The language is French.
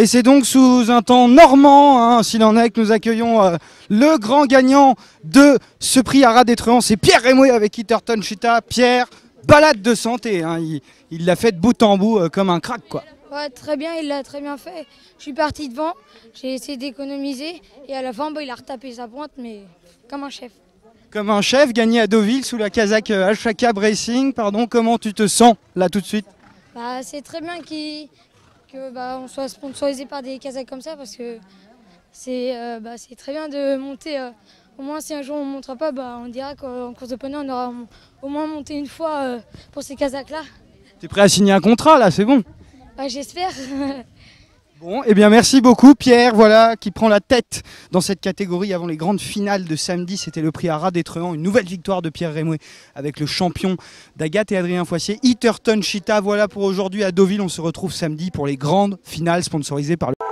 Et c'est donc sous un temps normand, hein, s'il en est, que nous accueillons euh, le grand gagnant de ce prix à Truands. C'est Pierre Rémoué avec Itterton Chita. Pierre, balade de santé. hein, il l'a fait de bout en bout euh, comme un crack, quoi. Ouais, très bien, il l'a très bien fait. Je suis parti devant, j'ai essayé d'économiser et à la fin, bah, il a retapé sa pointe, mais comme un chef. Comme un chef gagné à Deauville sous la casaque euh, Alshaka Racing. Pardon, comment tu te sens là tout de suite? Bah, c'est très bien qu'il- que bah, on soit sponsorisé par des Kazakhs comme ça parce que c'est euh, bah, très bien de monter. euh, au moins, si un jour on ne montera pas, bah, on dira qu'en course de poney, on aura au moins monté une fois euh, pour ces Kazakhs-là. T'es prêt à signer un contrat là, c'est bon? Bah, J'espère. Bon, eh bien merci beaucoup Pierre, voilà, qui prend la tête dans cette catégorie avant les grandes finales de samedi. C'était le prix à ras Truands, une nouvelle victoire de Pierre Rémoué avec le champion d'Agathe et Adrien Foissier, Itterton Chita. Voilà pour aujourd'hui à Deauville, on se retrouve samedi pour les grandes finales sponsorisées par le...